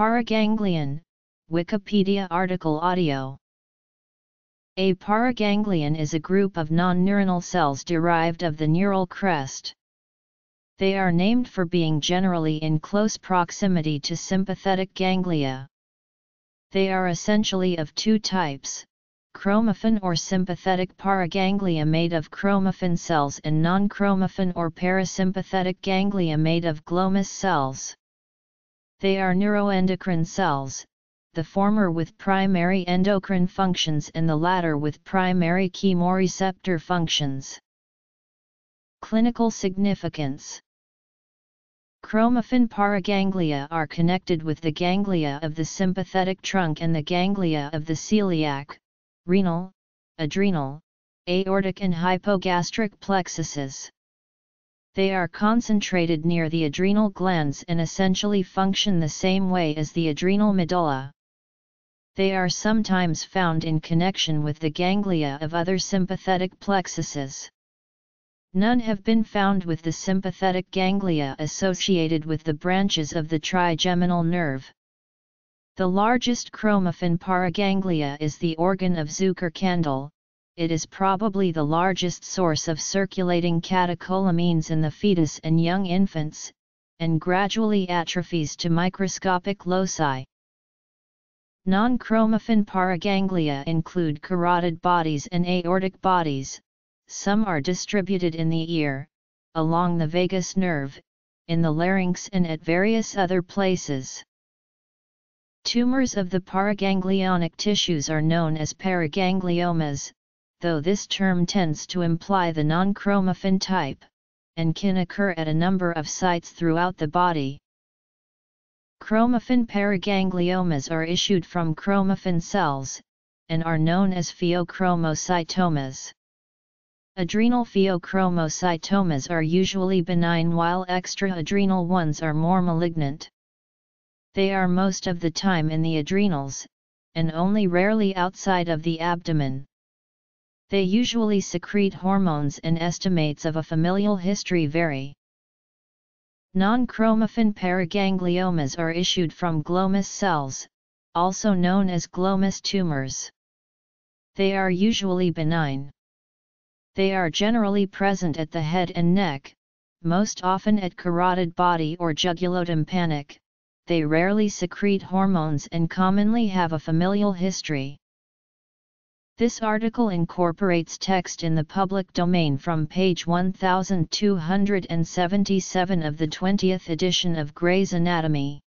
Paraganglion, Wikipedia article audio A paraganglion is a group of non-neuronal cells derived of the neural crest. They are named for being generally in close proximity to sympathetic ganglia. They are essentially of two types, chromaffin or sympathetic paraganglia made of chromaffin cells and non-chromaffin or parasympathetic ganglia made of glomus cells. They are neuroendocrine cells, the former with primary endocrine functions and the latter with primary chemoreceptor functions. Clinical significance Chromaffin paraganglia are connected with the ganglia of the sympathetic trunk and the ganglia of the celiac, renal, adrenal, aortic and hypogastric plexuses. They are concentrated near the adrenal glands and essentially function the same way as the adrenal medulla. They are sometimes found in connection with the ganglia of other sympathetic plexuses. None have been found with the sympathetic ganglia associated with the branches of the trigeminal nerve. The largest chromaffin paraganglia is the organ of Zuckerkandl, it is probably the largest source of circulating catecholamines in the fetus and young infants, and gradually atrophies to microscopic loci. Non-chromaffin paraganglia include carotid bodies and aortic bodies, some are distributed in the ear, along the vagus nerve, in the larynx and at various other places. Tumors of the paraganglionic tissues are known as paragangliomas, though this term tends to imply the non-chromaffin type, and can occur at a number of sites throughout the body. Chromaffin paragangliomas are issued from chromaffin cells, and are known as pheochromocytomas. Adrenal pheochromocytomas are usually benign while extra-adrenal ones are more malignant. They are most of the time in the adrenals, and only rarely outside of the abdomen. They usually secrete hormones and estimates of a familial history vary. Non-chromaffin paragangliomas are issued from glomus cells, also known as glomus tumors. They are usually benign. They are generally present at the head and neck, most often at carotid body or jugulotympanic. They rarely secrete hormones and commonly have a familial history. This article incorporates text in the public domain from page 1277 of the 20th edition of Gray's Anatomy.